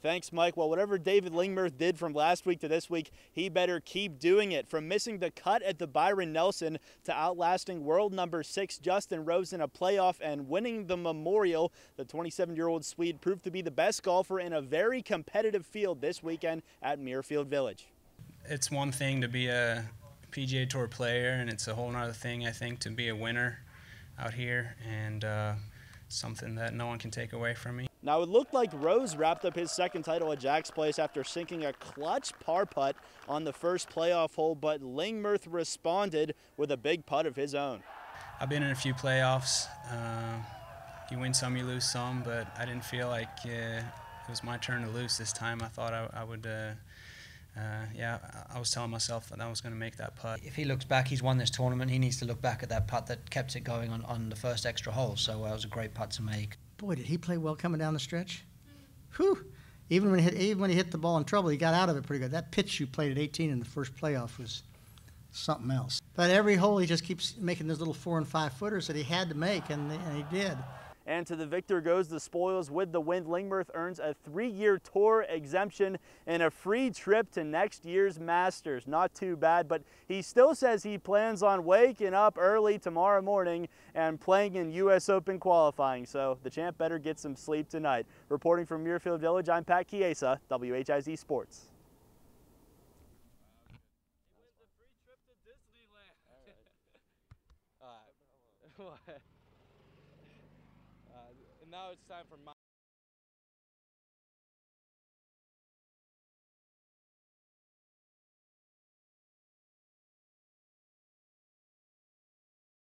Thanks, Mike. Well, whatever David Lingmerth did from last week to this week, he better keep doing it. From missing the cut at the Byron Nelson to outlasting world number six Justin Rose in a playoff and winning the Memorial, the 27 year old Swede proved to be the best golfer in a very competitive field this weekend at Muirfield Village. It's one thing to be a PGA Tour player, and it's a whole other thing, I think, to be a winner out here, and uh, something that no one can take away from me. Now, it looked like Rose wrapped up his second title at Jack's Place after sinking a clutch par putt on the first playoff hole, but Lingmerth responded with a big putt of his own. I've been in a few playoffs. Uh, you win some, you lose some, but I didn't feel like uh, it was my turn to lose this time. I thought I, I would. Uh, uh, yeah, I was telling myself that I was going to make that putt. If he looks back, he's won this tournament. He needs to look back at that putt that kept it going on, on the first extra hole. So uh, it was a great putt to make. Boy, did he play well coming down the stretch. Whew. Even when, he hit, even when he hit the ball in trouble, he got out of it pretty good. That pitch you played at 18 in the first playoff was something else. But every hole, he just keeps making those little four and five footers that he had to make, and, and he did. And to the victor goes the spoils with the win. Lingmerth earns a three-year tour exemption and a free trip to next year's Masters. Not too bad, but he still says he plans on waking up early tomorrow morning and playing in U.S. Open qualifying. So the champ better get some sleep tonight. Reporting from Muirfield Village, I'm Pat Chiesa, WHIZ Sports. Uh, and now it's time for my